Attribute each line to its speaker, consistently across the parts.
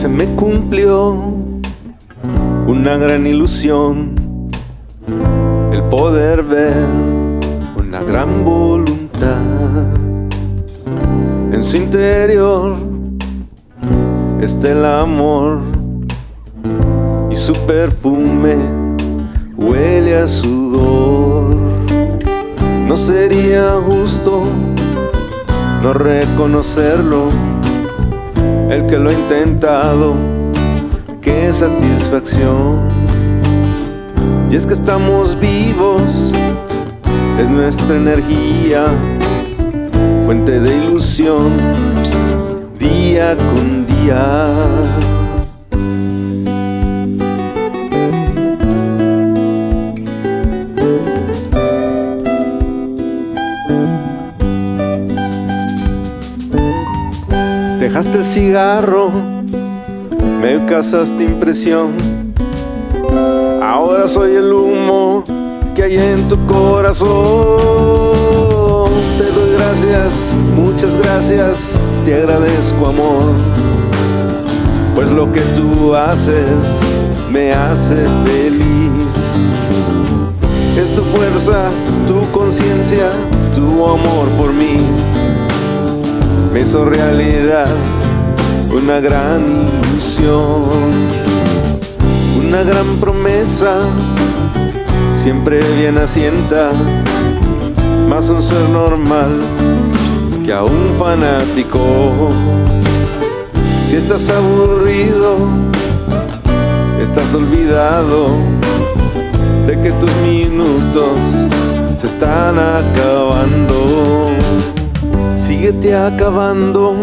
Speaker 1: se me cumplió una gran ilusión, el poder ver una gran voluntad en su interior está el amor y su perfume huele a sudor. No sería justo no reconocerlo, el que lo ha intentado, qué satisfacción. Y es que estamos vivos, es nuestra energía, fuente de ilusión, día con día. Dejaste el cigarro, me causaste impresión. Ahora soy el humo que hay en tu corazón. Te doy gracias, muchas gracias, te agradezco amor. Pues lo que tú haces me hace feliz. Es tu fuerza, tu conciencia, tu amor por mí me hizo realidad una gran ilusión, una gran promesa, siempre bien asienta, más un ser normal que a un fanático. Si estás aburrido, estás olvidado de que tus minutos se están acabando. Síguete acabando,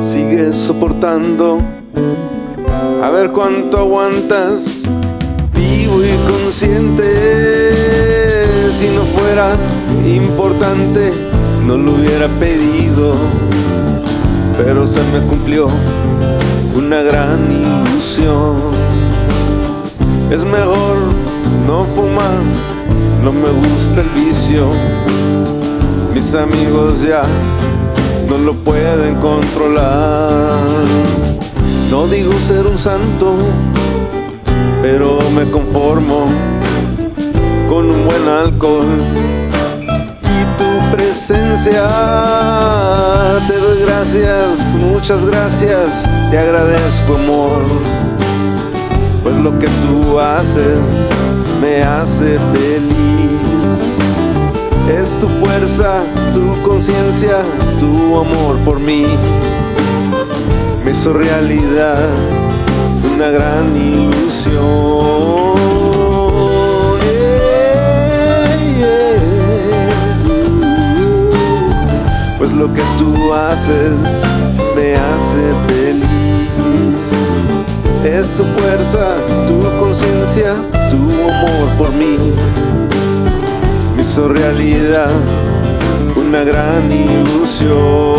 Speaker 1: sigue soportando. A ver cuánto aguantas, vivo y consciente. Si no fuera importante, no lo hubiera pedido. Pero se me cumplió una gran ilusión. Es mejor no fumar, no me gusta el vicio mis amigos ya no lo pueden controlar. No digo ser un santo, pero me conformo con un buen alcohol y tu presencia. Te doy gracias, muchas gracias, te agradezco amor, pues lo que tú haces me hace feliz es tu fuerza, tu conciencia, tu amor por mí. Me hizo realidad una gran ilusión. Pues lo que tú haces me hace feliz. Es tu fuerza, tu conciencia, tu amor por mí hizo realidad una gran ilusión.